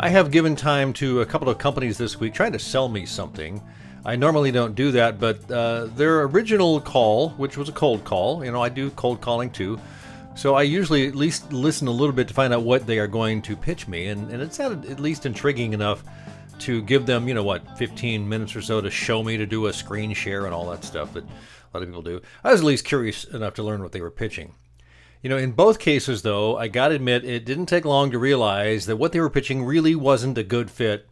I have given time to a couple of companies this week trying to sell me something. I normally don't do that, but uh, their original call, which was a cold call, you know, I do cold calling too. So I usually at least listen a little bit to find out what they are going to pitch me, and, and it's at, at least intriguing enough to give them, you know, what, 15 minutes or so to show me to do a screen share and all that stuff that a lot of people do. I was at least curious enough to learn what they were pitching. You know, in both cases, though, I got to admit, it didn't take long to realize that what they were pitching really wasn't a good fit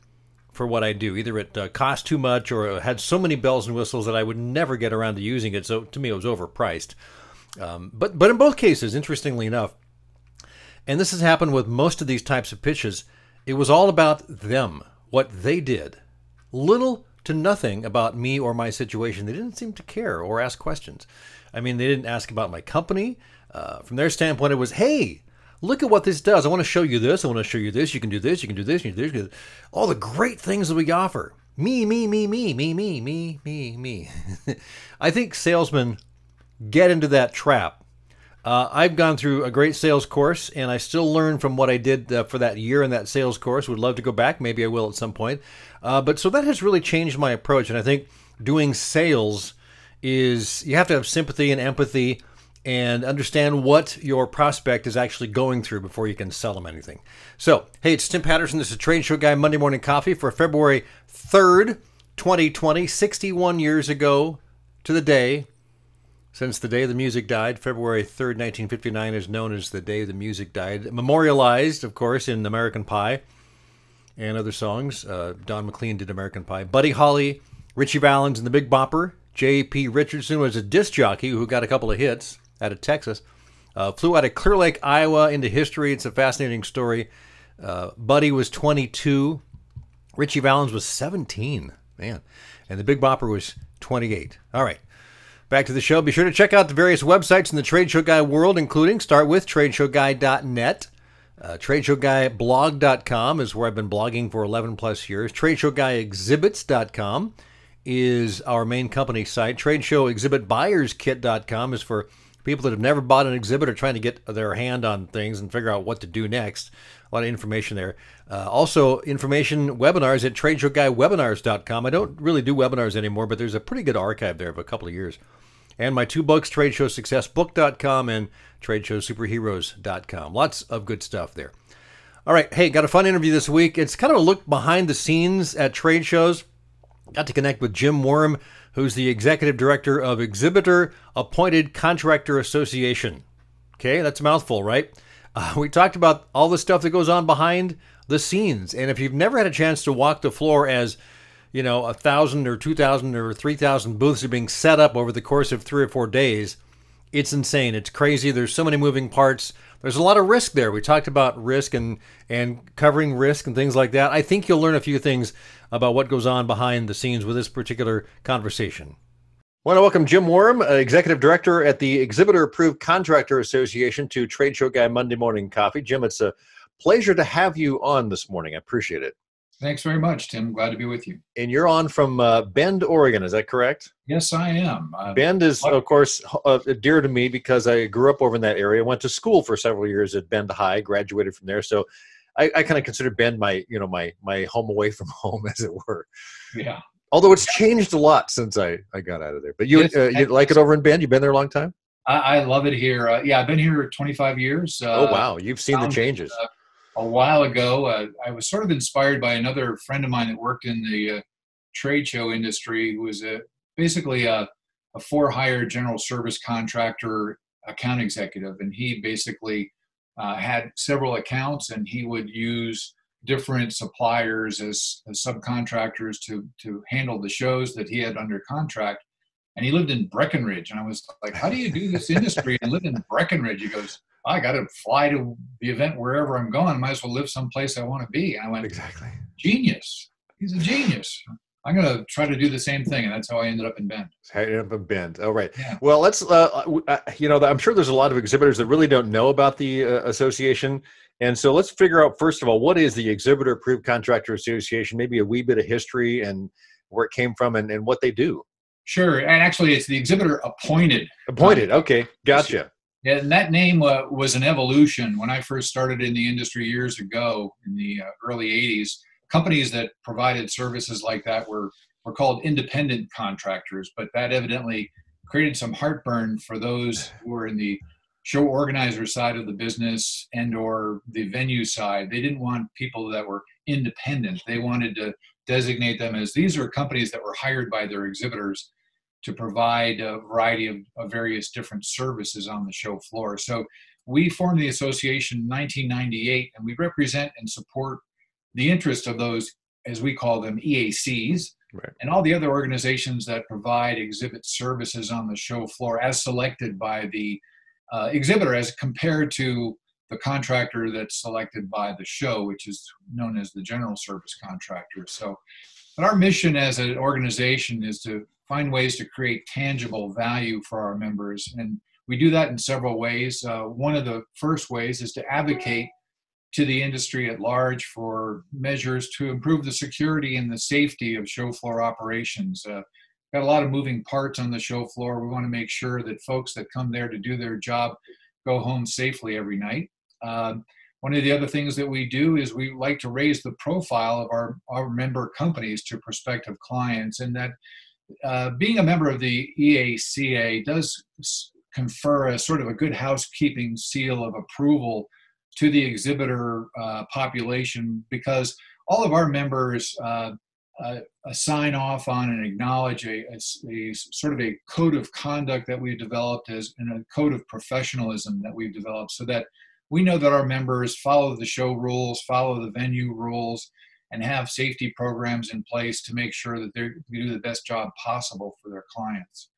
for what I do. Either it uh, cost too much or had so many bells and whistles that I would never get around to using it. So to me, it was overpriced. Um, but but in both cases, interestingly enough, and this has happened with most of these types of pitches, it was all about them, what they did. Little to nothing about me or my situation. They didn't seem to care or ask questions. I mean, they didn't ask about my company. Uh, from their standpoint, it was, hey, look at what this does. I want to show you this. I want to show you this. You can do this. You can do this. You can do this. All the great things that we offer. Me, me, me, me, me, me, me, me, me. I think salesmen get into that trap. Uh, I've gone through a great sales course, and I still learn from what I did uh, for that year in that sales course. Would love to go back. Maybe I will at some point. Uh, but so that has really changed my approach, and I think doing sales is you have to have sympathy and empathy and understand what your prospect is actually going through before you can sell them anything. So, hey, it's Tim Patterson. This is Trade Show Guy Monday Morning Coffee for February 3rd, 2020, 61 years ago to the day since the day the music died. February 3rd, 1959 is known as the day the music died. Memorialized, of course, in American Pie and other songs. Uh, Don McLean did American Pie. Buddy Holly, Ritchie Valens, and the Big Bopper. J.P. Richardson was a disc jockey who got a couple of hits out of Texas. Uh, flew out of Clear Lake, Iowa into history. It's a fascinating story. Uh, Buddy was 22. Ritchie Valens was 17. Man. And the Big Bopper was 28. All right. Back to the show. Be sure to check out the various websites in the Trade Show Guy world, including start with tradeshowguy.net. Uh, TradeshowGuyBlog.com is where I've been blogging for 11 plus years. TradeshowGuyExhibits.com is our main company site. TradeshowExhibitBuyersKit.com is for people that have never bought an exhibit are trying to get their hand on things and figure out what to do next. A lot of information there. Uh, also, information webinars at tradeshowguywebinars.com. I don't really do webinars anymore, but there's a pretty good archive there of a couple of years. And my two books, tradeshowsuccessbook.com and tradeshowsuperheroes.com. Lots of good stuff there. All right, hey, got a fun interview this week. It's kind of a look behind the scenes at trade shows. Got to connect with Jim Wurm, who's the executive director of Exhibitor Appointed Contractor Association. Okay, that's a mouthful, right? Uh, we talked about all the stuff that goes on behind the scenes. And if you've never had a chance to walk the floor as, you know, a thousand or two thousand or three thousand booths are being set up over the course of three or four days, it's insane. It's crazy. There's so many moving parts. There's a lot of risk there. We talked about risk and and covering risk and things like that. I think you'll learn a few things about what goes on behind the scenes with this particular conversation. I want to welcome Jim Wurm, uh, Executive Director at the Exhibitor Approved Contractor Association, to Trade Show Guy Monday Morning Coffee. Jim, it's a pleasure to have you on this morning. I appreciate it. Thanks very much, Tim. Glad to be with you. And you're on from uh, Bend, Oregon. Is that correct? Yes, I am. Uh, Bend is, of course, uh, dear to me because I grew up over in that area. Went to school for several years at Bend High. Graduated from there, so I, I kind of consider Bend my, you know, my my home away from home, as it were. Yeah. Although it's changed a lot since I, I got out of there. But you uh, you like it over in Bend? You've been there a long time. I, I love it here. Uh, yeah, I've been here 25 years. oh wow, you've seen the changes a while ago. Uh, I was sort of inspired by another friend of mine that worked in the uh, trade show industry, who was a, basically a, a for hire general service contractor account executive. And he basically uh, had several accounts and he would use different suppliers as, as subcontractors to, to handle the shows that he had under contract. And he lived in Breckenridge. And I was like, how do you do this industry and live in Breckenridge? He goes, I got to fly to the event wherever I'm going. Might as well live someplace I want to be. And I went, exactly. Genius. He's a genius. I'm going to try to do the same thing, and that's how I ended up in Bend. I ended up in Bend. Oh, right. Yeah. Well, let's. Uh, uh, you know, I'm sure there's a lot of exhibitors that really don't know about the uh, association, and so let's figure out first of all what is the Exhibitor Approved Contractor Association. Maybe a wee bit of history and where it came from and, and what they do. Sure, and actually, it's the Exhibitor Appointed. Appointed. Okay, gotcha. Yeah, and that name uh, was an evolution. When I first started in the industry years ago in the uh, early 80s, companies that provided services like that were, were called independent contractors, but that evidently created some heartburn for those who were in the show organizer side of the business and or the venue side they didn't want people that were independent they wanted to designate them as these are companies that were hired by their exhibitors to provide a variety of, of various different services on the show floor. So we formed the association in 1998 and we represent and support the interest of those, as we call them, EACs, right. and all the other organizations that provide exhibit services on the show floor as selected by the uh, exhibitor as compared to the contractor that's selected by the show, which is known as the general service contractor. So, but our mission as an organization is to find ways to create tangible value for our members. And we do that in several ways. Uh, one of the first ways is to advocate to the industry at large for measures to improve the security and the safety of show floor operations. Uh, got a lot of moving parts on the show floor. We want to make sure that folks that come there to do their job go home safely every night. Uh, one of the other things that we do is we like to raise the profile of our, our member companies to prospective clients, and that uh, being a member of the EACA does confer a sort of a good housekeeping seal of approval to the exhibitor uh, population because all of our members uh, uh sign off on and acknowledge a, a, a, sort of a code of conduct that we've developed as and a code of professionalism that we've developed so that we know that our members follow the show rules, follow the venue rules, and have safety programs in place to make sure that they do the best job possible for their clients.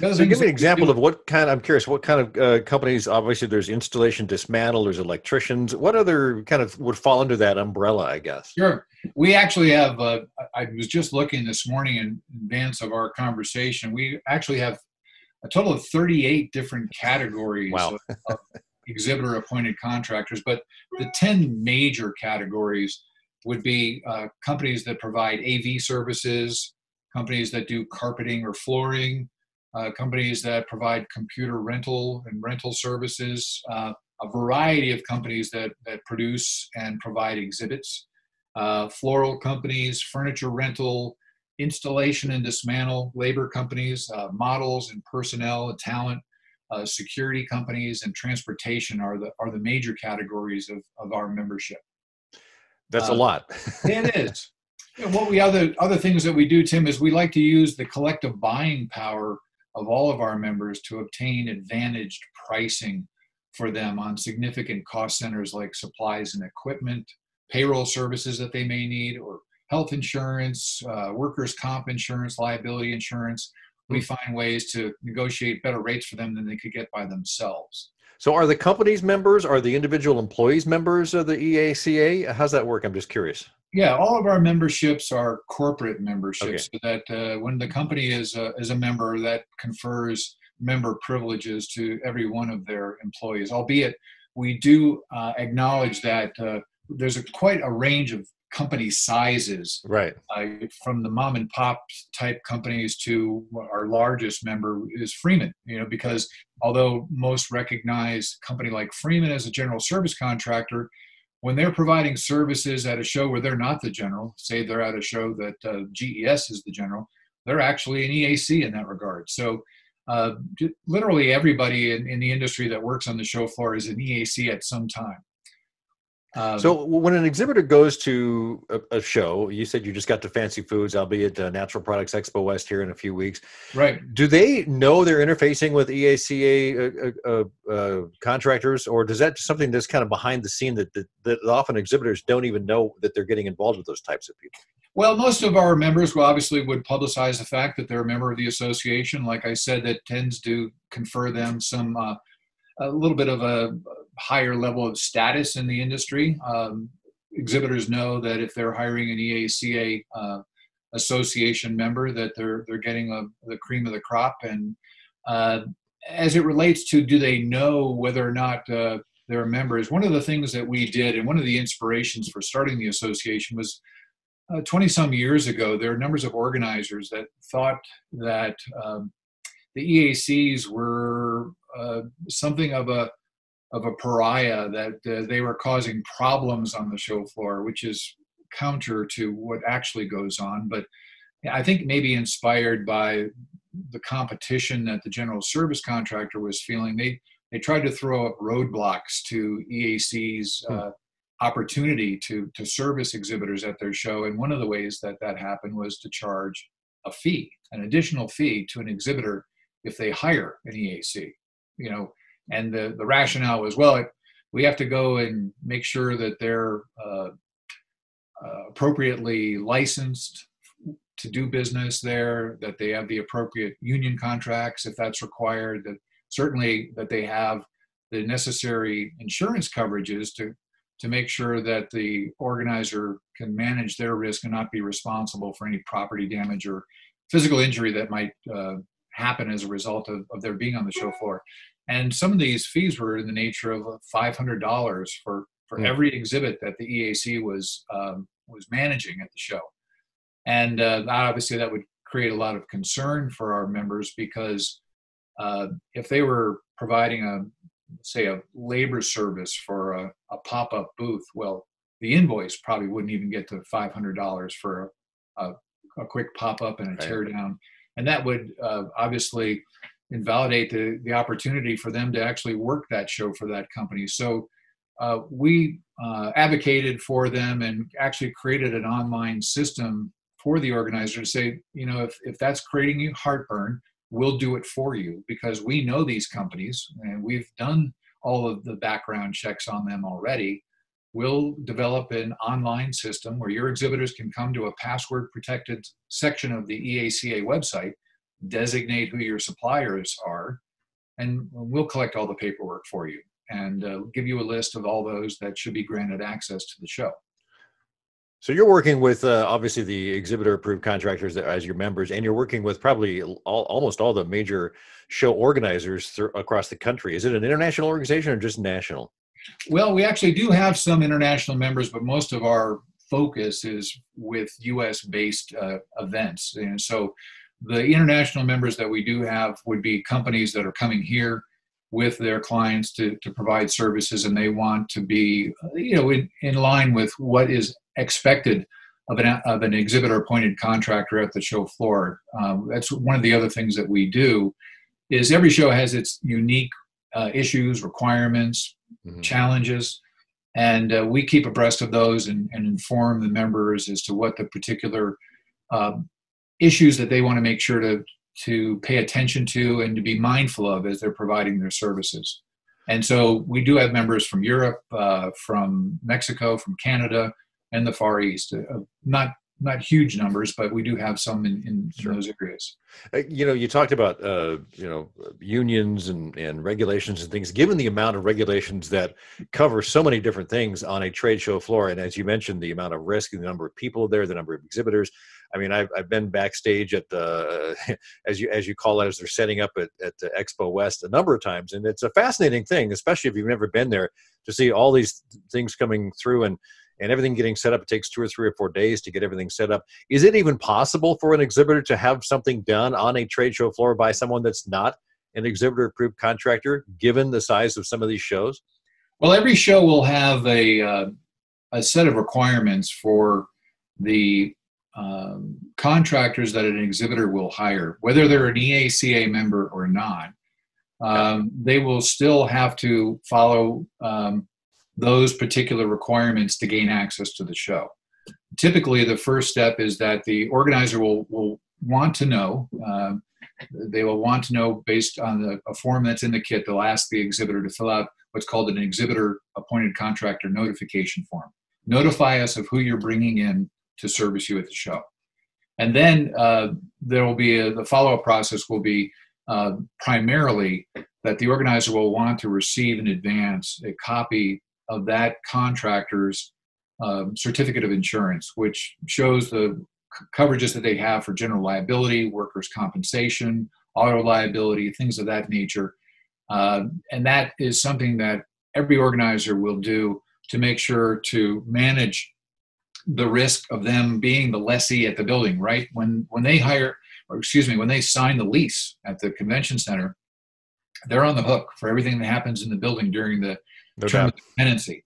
So give me an example of what kind. I'm curious. What kind of uh, companies? Obviously, there's installation, dismantle. There's electricians. What other kind of would fall under that umbrella? I guess. Sure. We actually have. Uh, I was just looking this morning in advance of our conversation. We actually have a total of 38 different categories wow. of, of exhibitor appointed contractors. But the 10 major categories would be uh, companies that provide AV services, companies that do carpeting or flooring, uh, companies that provide computer rental and rental services, uh, a variety of companies that, that produce and provide exhibits, uh, floral companies, furniture rental, installation and dismantle, labor companies, uh, models and personnel, and talent, uh, security companies, and transportation are the, are the major categories of, of our membership. That's uh, a lot. it is. what we other other things that we do, Tim, is we like to use the collective buying power of all of our members to obtain advantaged pricing for them on significant cost centers like supplies and equipment, payroll services that they may need, or health insurance, uh, workers' comp insurance, liability insurance. We hmm. find ways to negotiate better rates for them than they could get by themselves. So, are the companies members? Are the individual employees members of the EACA? How's that work? I'm just curious. Yeah, all of our memberships are corporate memberships. Okay. So that uh, when the company is a, is a member, that confers member privileges to every one of their employees. Albeit, we do uh, acknowledge that uh, there's a, quite a range of company sizes. Right. Uh, from the mom and pop type companies to our largest member is Freeman, you know, because although most recognize a company like Freeman as a general service contractor, when they're providing services at a show where they're not the general, say they're at a show that uh, GES is the general, they're actually an EAC in that regard. So uh, literally everybody in, in the industry that works on the show floor is an EAC at some time. Um, so when an exhibitor goes to a, a, show, you said you just got to Fancy Foods, albeit uh, Natural Products Expo West here in a few weeks. Right. Do they know they're interfacing with EACA uh, uh, uh, contractors, or does that something that's kind of behind the scene that, that, that often exhibitors don't even know that they're getting involved with those types of people? Well, most of our members will obviously would publicize the fact that they're a member of the association. Like I said, that tends to confer them some uh, a little bit of a higher level of status in the industry. Um, exhibitors know that if they're hiring an EACA uh, association member, that they're they're getting a, the cream of the crop. And uh, as it relates to, do they know whether or not uh, they're members? One of the things that we did, and one of the inspirations for starting the association was. 20 some years ago, there are numbers of organizers that thought that um, the EACs were uh, something of a of a pariah that uh, they were causing problems on the show floor, which is counter to what actually goes on. But I think maybe inspired by the competition that the general service contractor was feeling, they they tried to throw up roadblocks to EAC's hmm. uh, opportunity to to service exhibitors at their show. And one of the ways that that happened was to charge a fee, an additional fee to an exhibitor if they hire an EAC. You know, and the the rationale was well, it, we have to go and make sure that they're uh, uh, appropriately licensed to do business there, that they have the appropriate union contracts if that's required, that certainly that they have the necessary insurance coverages to to make sure that the organizer can manage their risk and not be responsible for any property damage or physical injury that might uh, happen as a result of, of their being on the show floor. And some of these fees were in the nature of $500 for, for mm. every exhibit that the EAC was, um, was managing at the show. And uh, obviously, that would create a lot of concern for our members because uh, if they were providing a say a labor service for a, a pop-up booth well the invoice probably wouldn't even get to $500 for a, a, a quick pop-up and a tear down and that would uh, obviously invalidate the, the opportunity for them to actually work that show for that company so uh, we uh, advocated for them and actually created an online system for the organizer to say you know if, if that's creating you heartburn we'll do it for you because we know these companies and we've done all of the background checks on them already. We'll develop an online system where your exhibitors can come to a password protected section of the EACA website, designate who your suppliers are, and we'll collect all the paperwork for you and uh, give you a list of all those that should be granted access to the show. So you're working with uh, obviously the exhibitor approved contractors as your members, and you're working with probably all, almost all the major show organizers th- across the country. Is it an international organization or just national? Well, we actually do have some international members, but most of our focus is with U.S. based uh, events, and so the international members that we do have would be companies that are coming here with their clients to, to provide services and they want to be you know in, in line with what is expected of an, of an exhibitor appointed contractor at the show floor. Um, that's one of the other things that we do is every show has its unique uh, issues, requirements, mm-hmm. challenges, and uh, we keep abreast of those and, and, inform the members as to what the particular uh, issues that they want to make sure to to pay attention to and to be mindful of as they're providing their services. And so we do have members from Europe, uh, from Mexico, from Canada, and the Far East. Uh, not not huge numbers, but we do have some in, in, sure. in those areas. Uh, you know, you talked about uh, you know unions and, and regulations and things. Given the amount of regulations that cover so many different things on a trade show floor, and as you mentioned, the amount of risk, and the number of people there, the number of exhibitors. I mean, I've, I've been backstage at the as you as you call it as they're setting up at, at the Expo West a number of times, and it's a fascinating thing, especially if you've never been there, to see all these things coming through and and everything getting set up it takes two or three or four days to get everything set up. Is it even possible for an exhibitor to have something done on a trade show floor by someone that's not an exhibitor approved contractor given the size of some of these shows? Well every show will have a, uh, a set of requirements for the um, contractors that an exhibitor will hire whether they're an eaca member or not. Um, they will still have to follow um, those particular requirements to gain access to the show. Typically, the first step is that the organizer will, will want to know. Uh, they will want to know based on the, a form that's in the kit. They'll ask the exhibitor to fill out what's called an exhibitor appointed contractor notification form. Notify us of who you're bringing in to service you at the show. And then uh, there will be a, the follow up process will be uh, primarily that the organizer will want to receive in advance a copy of that contractor's um, certificate of insurance, which shows the c- coverages that they have for general liability, workers' compensation, auto liability, things of that nature. Uh, and that is something that every organizer will do to make sure to manage the risk of them being the lessee at the building, right? When when they hire, or excuse me, when they sign the lease at the convention center, they're on the hook for everything that happens in the building during the No term doubt. of the tenancy.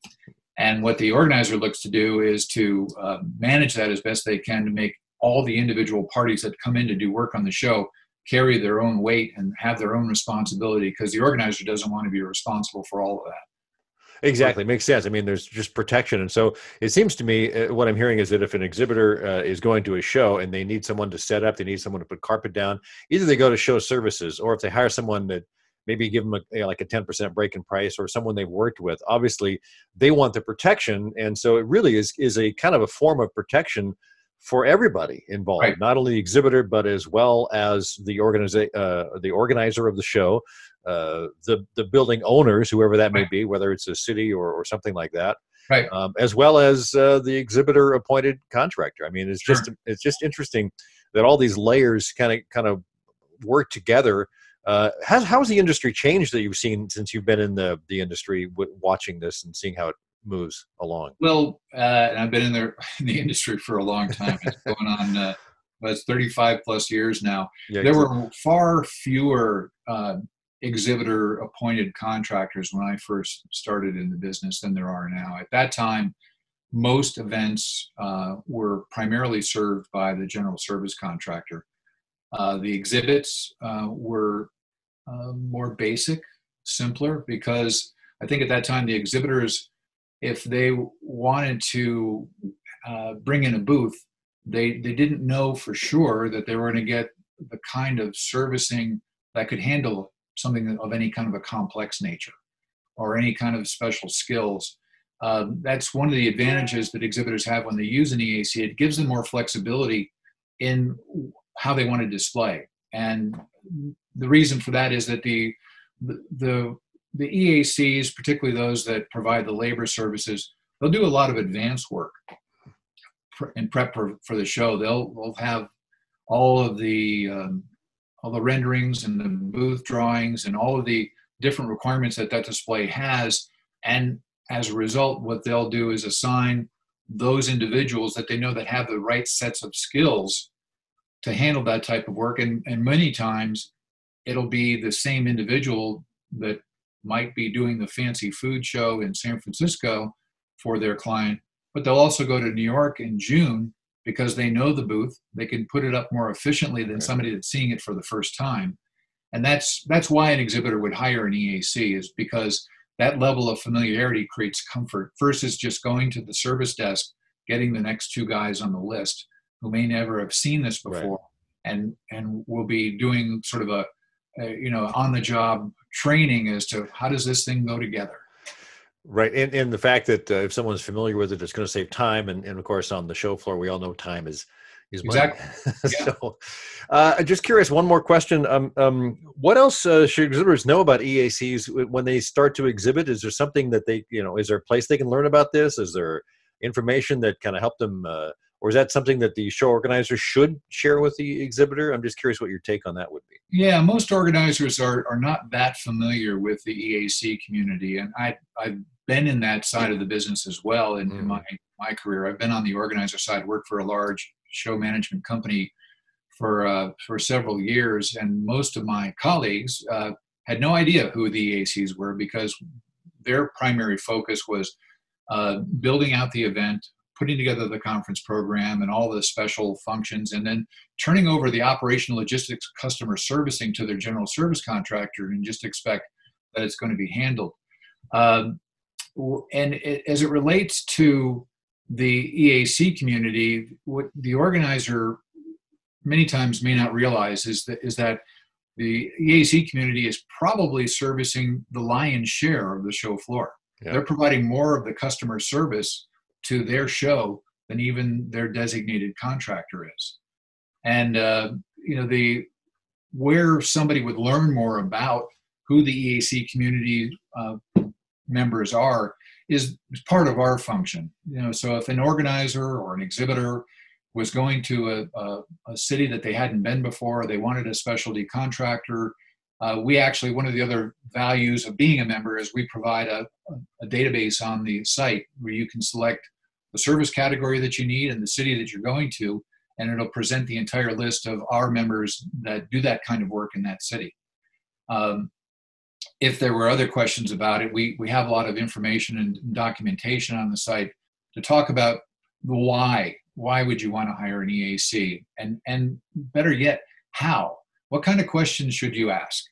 And what the organizer looks to do is to uh, manage that as best they can to make all the individual parties that come in to do work on the show carry their own weight and have their own responsibility because the organizer doesn't want to be responsible for all of that. Exactly, makes sense. I mean, there's just protection, and so it seems to me uh, what I'm hearing is that if an exhibitor uh, is going to a show and they need someone to set up, they need someone to put carpet down. Either they go to show services, or if they hire someone that maybe give them a, you know, like a 10% break in price, or someone they've worked with. Obviously, they want the protection, and so it really is is a kind of a form of protection for everybody involved, Right. not only the exhibitor but as well as the organiza- uh, the organizer of the show, uh, the the building owners, whoever that may Right. be, whether it's a city or, or something like that, Right. um, as well as uh, the exhibitor appointed contractor. I mean, it's Sure. just it's just interesting that all these layers kind of kind of work together. Uh, how how's the industry changed that you've seen since you've been in the the industry, w- watching this and seeing how it moves along? Well, uh, I've been in, there, in the industry for a long time. It's going on, uh, well, it's 35 plus years now. Yeah, there were far fewer uh, exhibitor appointed contractors when I first started in the business than there are now. At that time, most events uh, were primarily served by the general service contractor. Uh, the exhibits uh, were uh, more basic, simpler, because I think at that time the exhibitors, if they wanted to uh, bring in a booth, they, they didn't know for sure that they were going to get the kind of servicing that could handle something of any kind of a complex nature or any kind of special skills. Um, that's one of the advantages that exhibitors have when they use an EAC. It gives them more flexibility in how they want to display. And the reason for that is that the the the EACs, particularly those that provide the labor services, they'll do a lot of advance work in prep for, for the show. They'll they'll have all of the um, all the renderings and the booth drawings and all of the different requirements that that display has. And as a result, what they'll do is assign those individuals that they know that have the right sets of skills to handle that type of work. And, and many times it'll be the same individual that might be doing the fancy food show in San Francisco for their client, but they'll also go to New York in June because they know the booth. They can put it up more efficiently than somebody that's seeing it for the first time. And that's that's why an exhibitor would hire an EAC is because that level of familiarity creates comfort versus just going to the service desk, getting the next two guys on the list who may never have seen this Right. before, and and will be doing sort of a, a you know on the job training as to how does this thing go together. Right, and and the fact that uh, if someone's familiar with it, it's going to save time, and, and of course on the show floor, we all know time is is money. Exactly. Yeah. so, uh, just curious, one more question: um, um, What else uh, should exhibitors know about EACs when they start to exhibit? Is there something that they, you know, is there a place they can learn about this? Is there information that kind of help them, uh, or is that something that the show organizer should share with the exhibitor? I'm just curious what your take on that would be. Yeah, most organizers are, are not that familiar with the EAC community, and I I've been in that side of the business as well in, in Mm. my my career. I've been on the organizer side, worked for a large show management company for uh, for several years, and most of my colleagues uh, had no idea who the EACs were because their primary focus was uh, building out the event, putting together the conference program and all the special functions, and then turning over the operational logistics customer servicing to their general service contractor and just expect that it's going to be handled. Um, and it, as it relates to the EAC community, what the organizer many times may not realize is that is that the EAC community is probably servicing the lion's share of the show floor. Yeah. They're providing more of the customer service to their show than even their designated contractor is. And uh, you know the where somebody would learn more about who the EAC community uh, members are is part of our function. You know, so if an organizer or an exhibitor was going to a, a, a city that they hadn't been before, they wanted a specialty contractor. Uh, we actually, one of the other values of being a member is we provide a, a database on the site where you can select the service category that you need and the city that you're going to, and it'll present the entire list of our members that do that kind of work in that city. Um, if there were other questions about it, we, we have a lot of information and documentation on the site to talk about the why. Why would you want to hire an EAC? And, and better yet, how? What kind of questions should you ask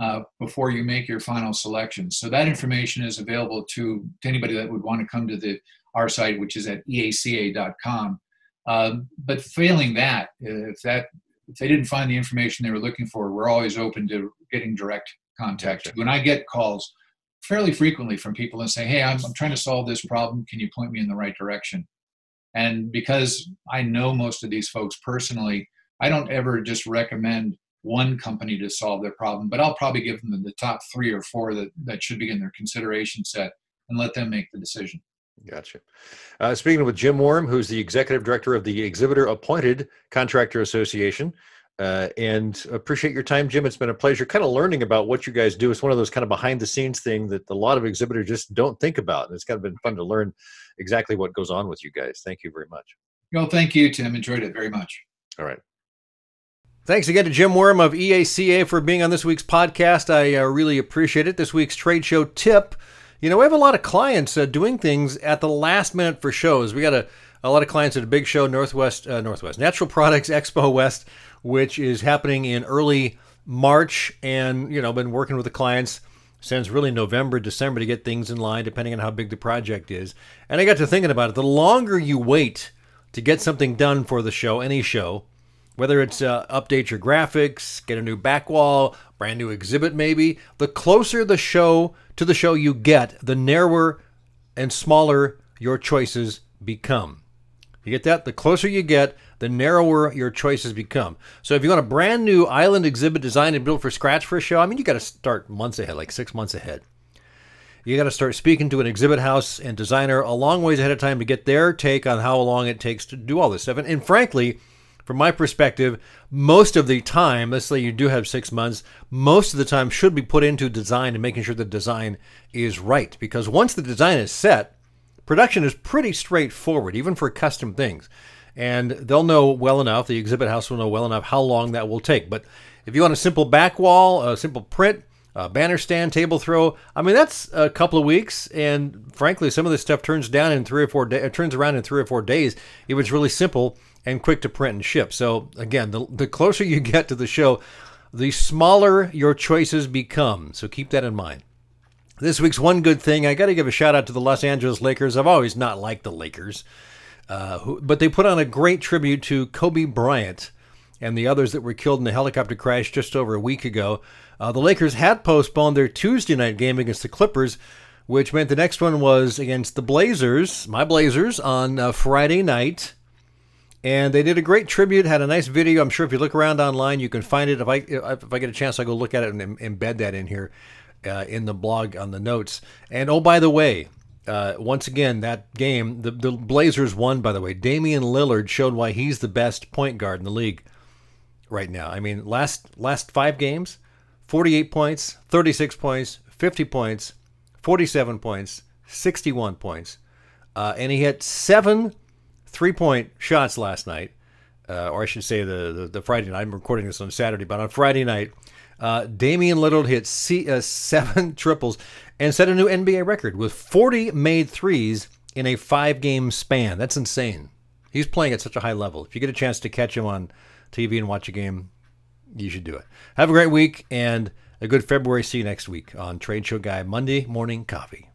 uh, before you make your final selection? So that information is available to, to anybody that would want to come to the our site, which is at eaca.com. Um, but failing that, if that if they didn't find the information they were looking for, we're always open to getting direct contact. When I get calls fairly frequently from people and say, "Hey, I'm, I'm trying to solve this problem. Can you point me in the right direction?" And because I know most of these folks personally, I don't ever just recommend one company to solve their problem, but I'll probably give them the top three or four that, that should be in their consideration set and let them make the decision. Gotcha. Uh, speaking with Jim Wurm, who's the executive director of the Exhibitor Appointed Contractor Association. Uh, and appreciate your time, Jim. It's been a pleasure kind of learning about what you guys do. It's one of those kind of behind the scenes thing that a lot of exhibitors just don't think about. And it's kind of been fun to learn exactly what goes on with you guys. Thank you very much. Well, thank you, Tim. Enjoyed it very much. All right. Thanks again to Jim Wurm of EACA for being on this week's podcast. I uh, really appreciate it. This week's trade show tip you know, we have a lot of clients uh, doing things at the last minute for shows. We got a, a lot of clients at a big show, Northwest, uh, Northwest Natural Products Expo West, which is happening in early March. And, you know, been working with the clients since really November, December to get things in line, depending on how big the project is. And I got to thinking about it. The longer you wait to get something done for the show, any show, whether it's uh, update your graphics, get a new back wall, brand new exhibit maybe, the closer the show to the show you get, the narrower and smaller your choices become. You get that? The closer you get, the narrower your choices become. So if you want a brand new island exhibit designed and built for scratch for a show, I mean, you got to start months ahead, like six months ahead. You got to start speaking to an exhibit house and designer a long ways ahead of time to get their take on how long it takes to do all this stuff. And, and frankly, from my perspective, most of the time, let's say you do have six months, most of the time should be put into design and making sure the design is right. Because once the design is set, production is pretty straightforward, even for custom things. And they'll know well enough, the exhibit house will know well enough how long that will take. But if you want a simple back wall, a simple print, a banner stand, table throw. I mean, that's a couple of weeks, and frankly, some of this stuff turns down in three or four days. Turns around in three or four days if it's really simple and quick to print and ship. So again, the, the closer you get to the show, the smaller your choices become. So keep that in mind. This week's one good thing, I got to give a shout out to the Los Angeles Lakers. I've always not liked the Lakers, uh, who, but they put on a great tribute to Kobe Bryant and the others that were killed in the helicopter crash just over a week ago. Uh, the Lakers had postponed their Tuesday night game against the Clippers, which meant the next one was against the Blazers, my Blazers, on uh, Friday night. And they did a great tribute. Had a nice video. I'm sure if you look around online, you can find it. If I if I get a chance, I'll go look at it and embed that in here uh, in the blog on the notes. And oh, by the way, uh, once again, that game, the, the Blazers won, by the way. Damian Lillard showed why he's the best point guard in the league right now. I mean, last last five games, 48 points, 36 points, 50 points, 47 points, 61 points. Uh, and he hit seven three point shots last night, uh, or I should say the, the, the Friday night. I'm recording this on Saturday, but on Friday night, uh, Damian Lillard hit C, uh, seven triples and set a new NBA record with 40 made threes in a five game span. That's insane. He's playing at such a high level. If you get a chance to catch him on TV and watch a game, you should do it. Have a great week and a good February. See you next week on Trade Show Guy Monday Morning Coffee.